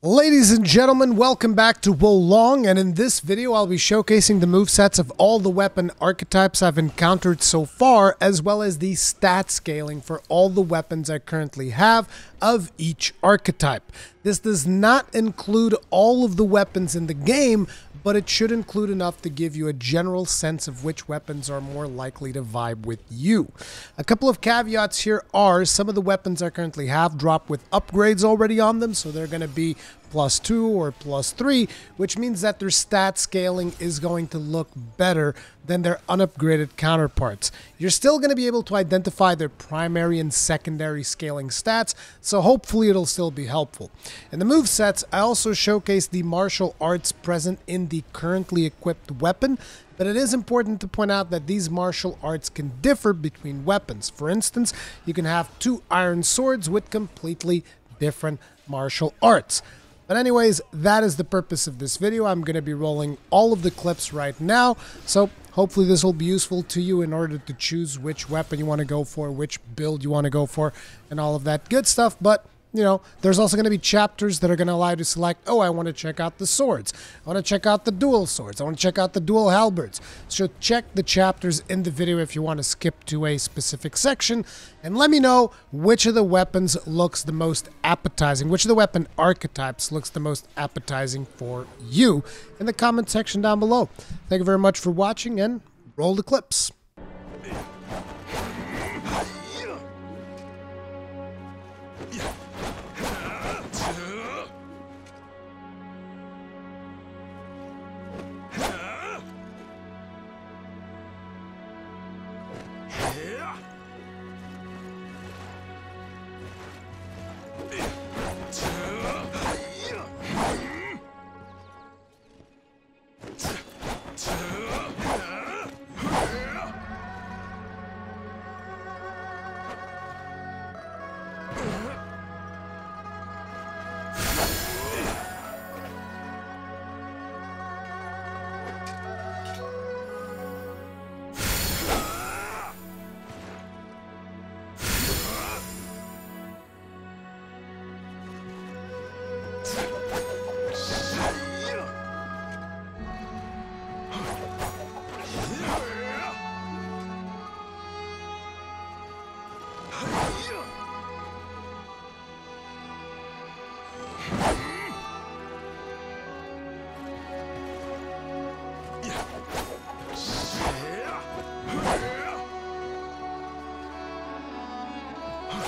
Ladies and gentlemen, welcome back to Wo Long, and in this video I'll be showcasing the movesets of all the weapon archetypes I've encountered so far, as well as the stat scaling for all the weapons I currently have of each archetype. This does not include all of the weapons in the game, but it should include enough to give you a general sense of which weapons are more likely to vibe with you. A couple of caveats here are some of the weapons I currently have drop with upgrades already on them, so they're going to be plus 2 or plus 3, which means that their stat scaling is going to look better than their unupgraded counterparts. You're still going to be able to identify their primary and secondary scaling stats, so hopefully it'll still be helpful. In the move sets, I also showcase the martial arts present in the currently equipped weapon, but it is important to point out that these martial arts can differ between weapons. For instance, you can have two iron swords with completely different martial arts. But anyways, that is the purpose of this video. I'm going to be rolling all of the clips right now. So hopefully this will be useful to you in order to choose which weapon you want to go for, which build you want to go for, and all of that good stuff. But you know, there's also going to be chapters that are going to allow you to select, oh, I want to check out the swords. I want to check out the dual swords. I want to check out the dual halberds. So check the chapters in the video if you want to skip to a specific section. And let me know which of the weapons looks the most appetizing, which of the weapon archetypes looks the most appetizing for you in the comment section down below. Thank you very much for watching and roll the clips.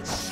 Peace.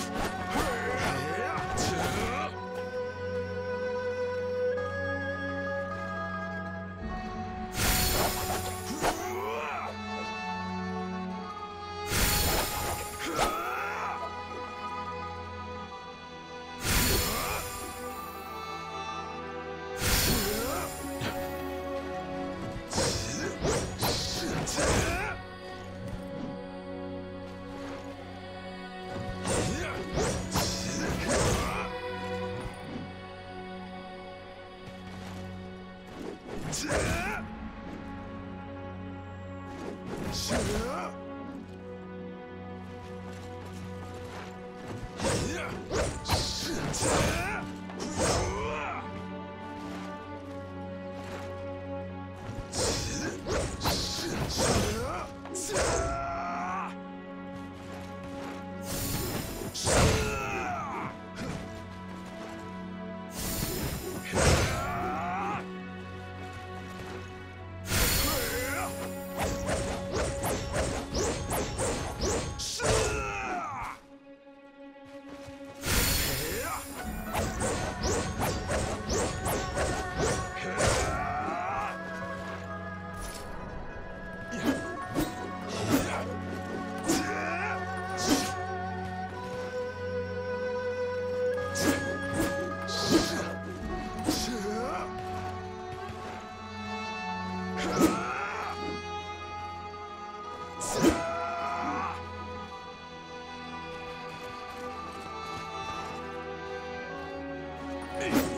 Yes! Hey!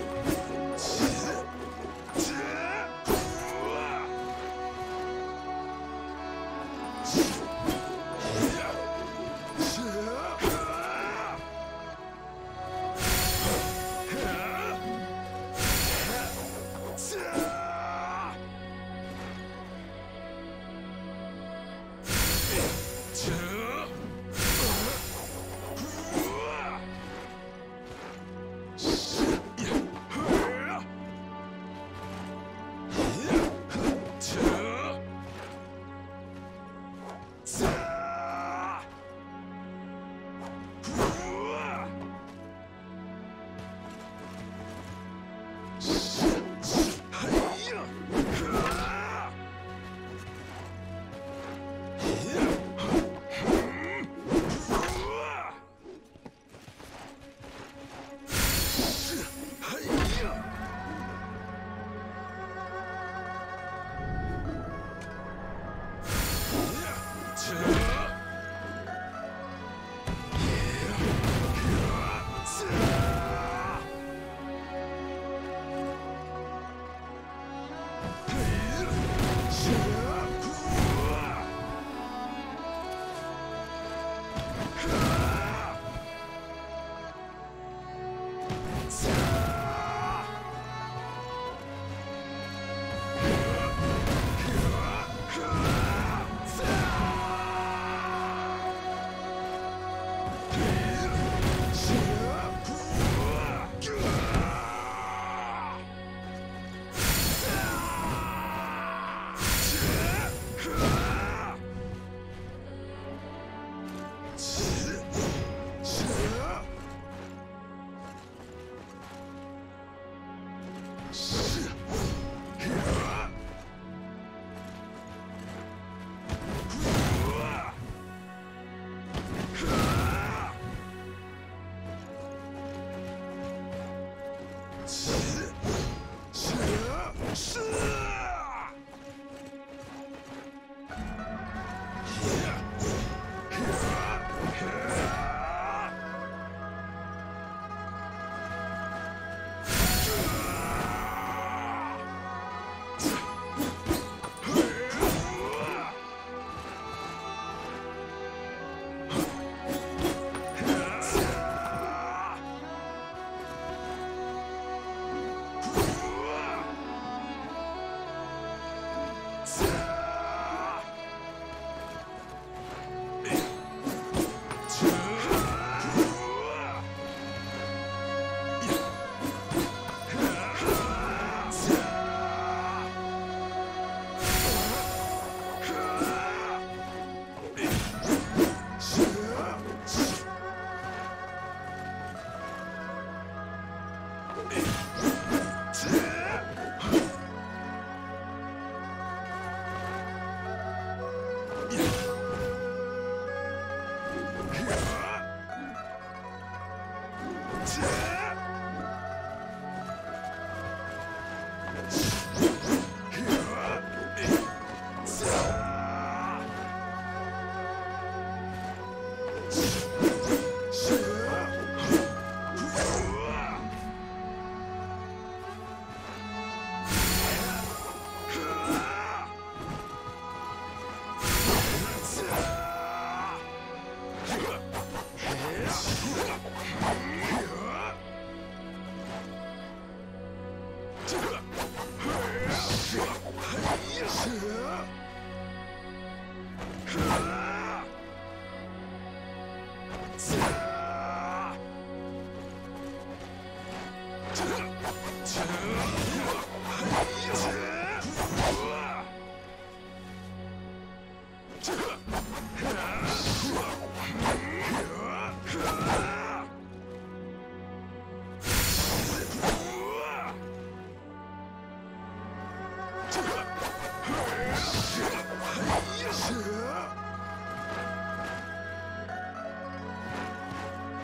Yeah.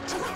Come on.